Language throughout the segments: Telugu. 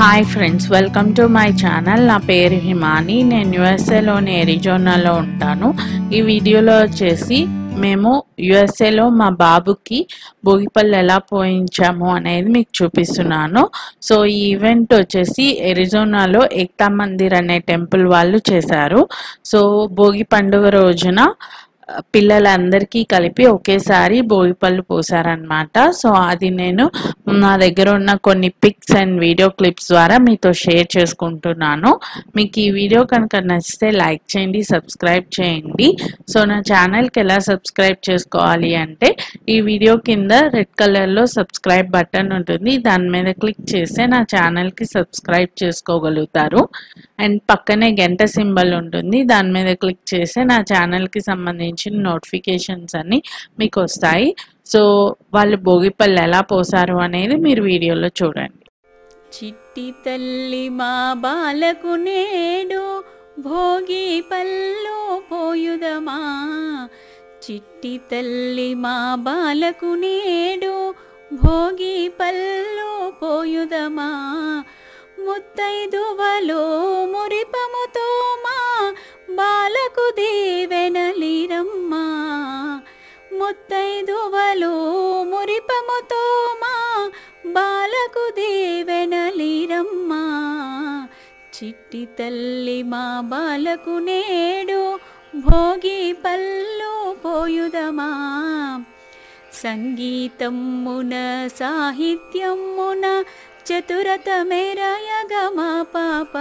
Hi friends welcome to my channel నా పేరు హిమాని. నేను యుఎస్ఏలోని ఎరిజోనాలో ఉంటాను. ఈ వీడియోలో వచ్చేసి మేము యుఎస్ఏలో మా బాబుకి భోగిపళ్ళు ఎలా పోయించాము అనేది మీకు చూపిస్తున్నాను. సో ఈ ఈవెంట్ వచ్చేసి ఎరిజోనాలో ఏక్తా మందిర్ అనే టెంపుల్ వాళ్ళు చేశారు. సో భోగి పండుగ రోజున పిల్లలందరికీ కలిపి ఒకేసారి భోగిపళ్ళు పోసారనమాట సో అది నేను నా దగ్గర ఉన్న కొన్ని పిక్స్ అండ్ వీడియో క్లిప్స్ ద్వారా మీతో షేర్ చేసుకుంటున్నాను. మీకు ఈ వీడియో కనుక నచ్చితే లైక్ చేయండి సబ్స్క్రైబ్ చేయండి. సో నా ఛానల్కి ఎలా సబ్స్క్రైబ్ చేసుకోవాలి అంటే ఈ వీడియో కింద రెడ్ కలర్లో సబ్స్క్రైబ్ బటన్ ఉంటుంది. దాని మీద క్లిక్ చేస్తే నా ఛానల్కి సబ్స్క్రైబ్ చేసుకోగలుగుతారు. అండ్ పక్కనే గంట సింబల్ ఉంటుంది. దాని మీద క్లిక్ చేస్తే నా ఛానల్కి సంబంధించిన నోటిఫికేషన్స్ అన్ని మీకు వస్తాయి సో వాళ్ళు భోగిపళ్ళు ఎలా పోసారు అనేది మీరు వీడియోలో చూడండి. చిట్టి తల్లి మా బాలకు నేడు భోగి పల్లు పోయుదమా? చిట్టి తల్లి మా బాలకు నేడు భోగి పల్లు పోయుదమా? ముత్తైదువలో మురిపముతో మా బాలకు దీవెనలిరమ్మా చిట్టి తల్లి మా బాలకు నేడు భోగి పల్లు పోయుదమా. సంగీతమున సాహిత్యమున చతురత మేరయగమా పాప.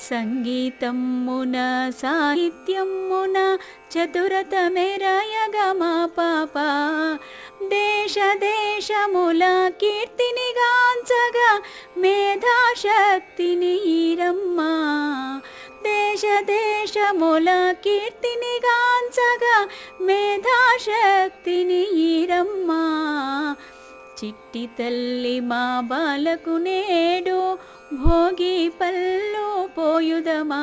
సంగీతమున సాహిత్యమున చతురత మేరయగమా పాప. దేశ దేశముల కీర్తిని శక్తిని ఈరమ్మా దేశ దేశముల కీర్తిని గాంచగా మేధాశక్తిని ఈరమ్మా చిట్టి తల్లి మా బాలకు నేడు భోగి పల్లు పోయుదమా.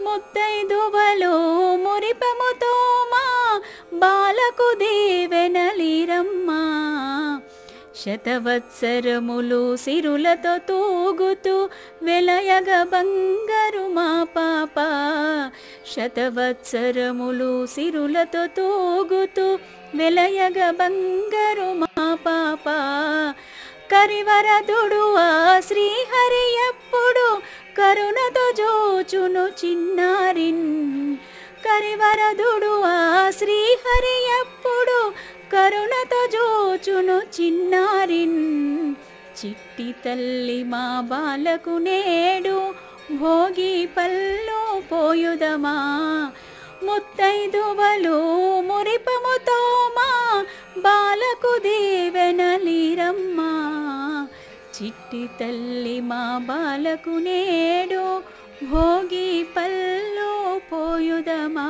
ముత్తైదువలో మురిపముతో మా బాలకు దీవెనలీరమ్మా శతవత్సరములు సిరులతో తూగుతూ వెలయగ బంగారు మా పాప శతవత్సరములు సిరులతో తూగుతూ వెలయగ బంగారు మా పాప కరివరదుడు ఆ శ్రీహరి ఎప్పుడు కరుణతో జోచును చిన్నారిన్ కరివరదుడు ఆ శ్రీహరి ఎప్పుడు కరుణతో జోచును చిన్నారిన్ చిట్టి తల్లి మా బాలకు నేడు భోగి పల్లు పోయుదమా ముత్తైదువలు మురిపముతో మా బాలకు దేవెనలీరమ్మా చిట్టి తల్లి మా బాలకు నేడు భోగి పల్లు పోయుదమా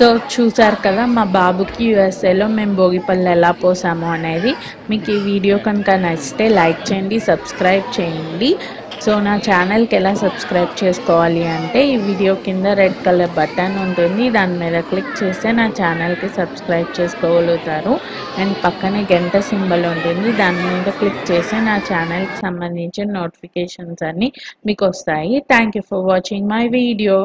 సో చూసారు కదా మా బాబుకి యూఎస్ఏలో మేము భోగిపళ్ళు ఎలా పోసాము అనేది. మీకు ఈ వీడియో కనుక నచ్చితే లైక్ చేయండి సబ్స్క్రైబ్ చేయండి. సో నా ఛానల్కి ఎలా సబ్స్క్రైబ్ చేసుకోవాలి అంటే ఈ వీడియో కింద రెడ్ కలర్ బటన్ ఉంటుంది. దాని మీద క్లిక్ చేస్తే నా ఛానల్కి సబ్స్క్రైబ్ చేసుకోగలుగుతారు. అండ్ పక్కనే గంట సింబల్ ఉంటుంది. దాని మీద క్లిక్ చేస్తే నా ఛానల్కి సంబంధించిన నోటిఫికేషన్స్ అన్నీ మీకు వస్తాయి. Thank you for watching my video.